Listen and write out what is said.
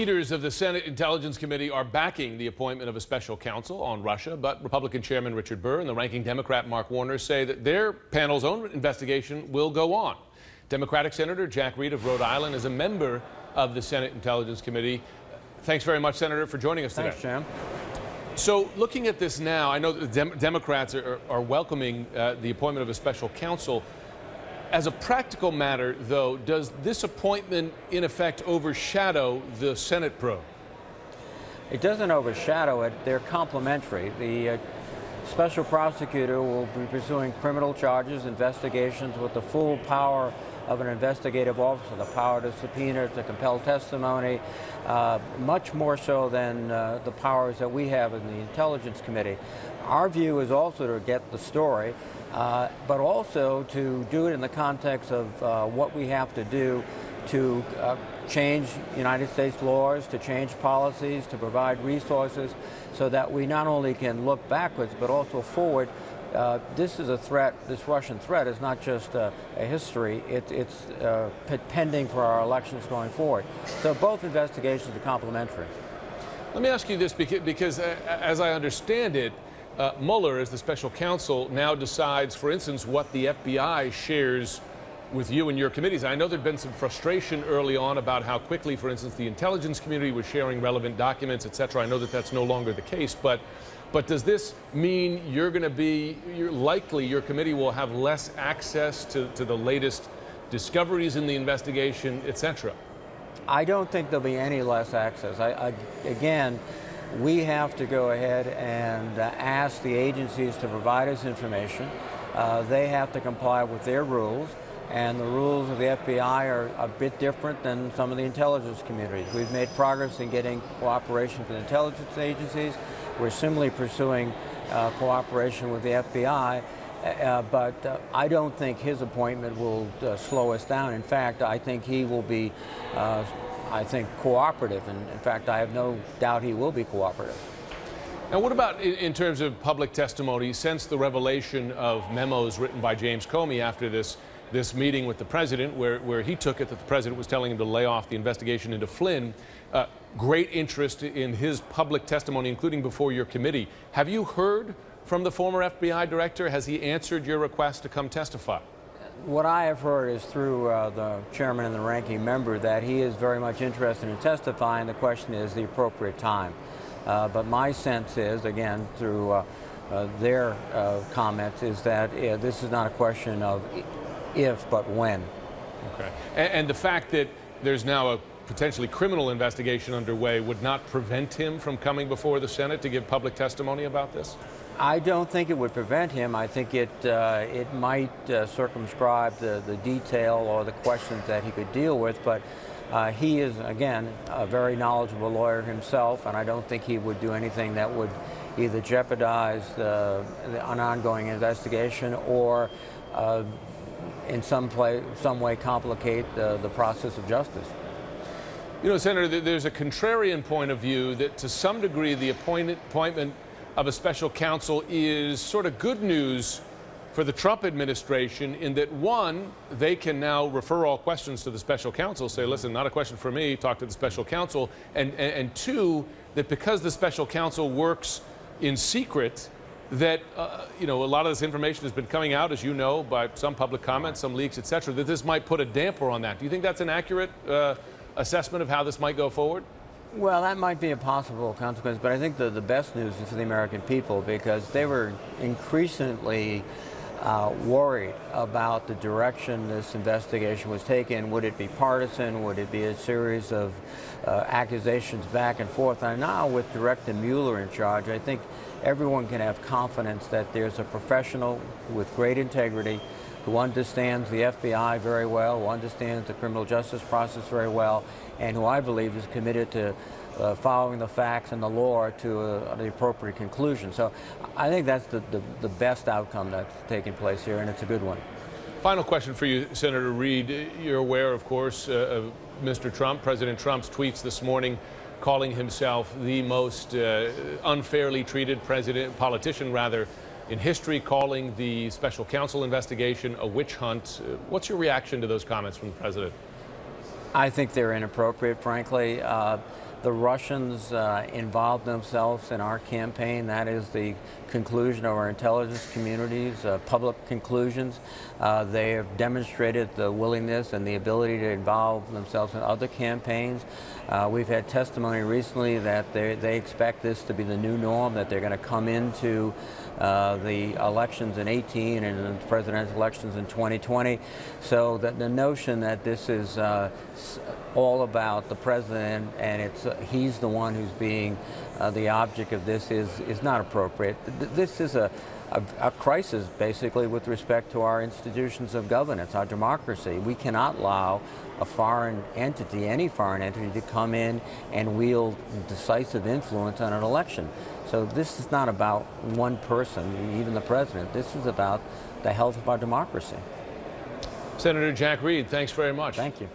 leaders of the Senate Intelligence Committee are backing the appointment of a special counsel on Russia, but Republican Chairman Richard Burr and the ranking Democrat Mark Warner say that their panel's own investigation will go on. Democratic Senator Jack Reed of Rhode Island is a member of the Senate Intelligence Committee. Thanks very much, Senator, for joining us today. Thanks, Jim. So, looking at this now, I know the Dem Democrats are, are welcoming uh, the appointment of a special counsel. As a practical matter, though, does this appointment in effect overshadow the Senate probe? It doesn't overshadow it. They're complementary. The uh, special prosecutor will be pursuing criminal charges, investigations with the full power of an investigative officer, the power to subpoena, to compel testimony, uh, much more so than uh, the powers that we have in the Intelligence Committee. Our view is also to get the story, uh, but also to do it in the context of uh, what we have to do to uh, change United States laws, to change policies, to provide resources so that we not only can look backwards but also forward uh, this is a threat, this Russian threat is not just a, a history, it, it's uh, pending for our elections going forward. So both investigations are complementary. Let me ask you this because, because uh, as I understand it, uh, Mueller, as the special counsel, now decides, for instance, what the FBI shares with you and your committees. I know there'd been some frustration early on about how quickly, for instance, the intelligence community was sharing relevant documents, et cetera. I know that that's no longer the case, but but does this mean you're going to be, you're likely your committee will have less access to, to the latest discoveries in the investigation, et cetera? I don't think there'll be any less access. I, I, again, we have to go ahead and uh, ask the agencies to provide us information. Uh, they have to comply with their rules, and the rules of the FBI are a bit different than some of the intelligence communities. We've made progress in getting cooperation with intelligence agencies. We're similarly pursuing uh, cooperation with the FBI. Uh, but uh, I don't think his appointment will uh, slow us down. In fact, I think he will be, uh, I think, cooperative. And in fact, I have no doubt he will be cooperative. Now, what about in terms of public testimony since the revelation of memos written by James Comey after this this meeting with the president, where, where he took it that the president was telling him to lay off the investigation into Flynn? Uh, great interest in his public testimony, including before your committee. Have you heard from the former FBI director? Has he answered your request to come testify? What I have heard is through uh, the chairman and the ranking member that he is very much interested in testifying. The question is the appropriate time. Uh, but my sense is, again, through uh, uh their uh, comments, is that this is not a question of if, but when. Okay. And, and the fact that there's now a potentially criminal investigation underway would not prevent him from coming before the Senate to give public testimony about this? I don't think it would prevent him. I think it uh, it might uh, circumscribe the, the detail or the questions that he could deal with, but uh, he is, again, a very knowledgeable lawyer himself, and I don't think he would do anything that would either jeopardize the, the an ongoing investigation or uh, in some, play, some way complicate the, process of justice. You know, Senator, there's a contrarian point of view that to some degree the appointment of a special counsel is sort of good news for the Trump administration in that one, they can now refer all questions to the special counsel, say, listen, not a question for me, talk to the special counsel. And, and, and two, that because the special counsel works in secret, that uh, you know a lot of this information has been coming out, as you know, by some public comments, some leaks, et cetera, that this might put a damper on that. Do you think that's an accurate uh, assessment of how this might go forward? Well, that might be a possible consequence, but I think the, the best news is for the American people because they were increasingly uh, worried about the direction this investigation was taken. Would it be partisan? Would it be a series of uh, accusations back and forth? And now with Director Mueller in charge, I think everyone can have confidence that there's a professional with great integrity who understands the FBI very well, who understands the criminal justice process very well, and who I believe is committed to uh, following the facts and the law to uh, the appropriate conclusion. So I think that's the, the, the, best outcome that's taking place here, and it's a good one. Final question for you, Senator Reed. You're aware, of course, uh, of Mr. Trump, President Trump's tweets this morning calling himself the most uh, unfairly treated president, politician rather, in history, calling the special counsel investigation a witch hunt. Uh, what's your reaction to those comments from the president? I think they're inappropriate, frankly. Uh, the Russians uh, involved themselves in our campaign. That is the conclusion of our intelligence communities, uh, public conclusions. Uh, they have demonstrated the willingness and the ability to involve themselves in other campaigns. Uh, we've had testimony recently that they, they expect this to be the new norm, that they're going to come into uh, the elections in 18 and the presidential elections in 2020. So that the notion that this is uh, all about the president and it's he's the one who's being uh, the object of this is is not appropriate. This is a, a, a crisis basically with respect to our institutions of governance, our democracy. We cannot allow a foreign entity, any foreign entity, to come in and wield decisive influence on an election. So this is not about one person, even the president. This is about the health of our democracy. Senator Jack Reed, thanks very much. Thank you.